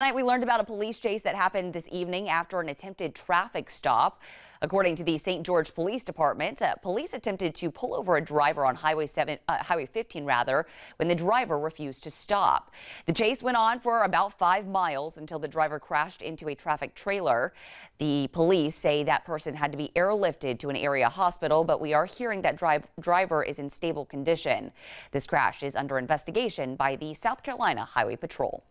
Tonight we learned about a police chase that happened this evening after an attempted traffic stop. According to the St. George Police Department, uh, police attempted to pull over a driver on Highway 7, uh, Highway 15 rather, when the driver refused to stop. The chase went on for about five miles until the driver crashed into a traffic trailer. The police say that person had to be airlifted to an area hospital, but we are hearing that dri driver is in stable condition. This crash is under investigation by the South Carolina Highway Patrol.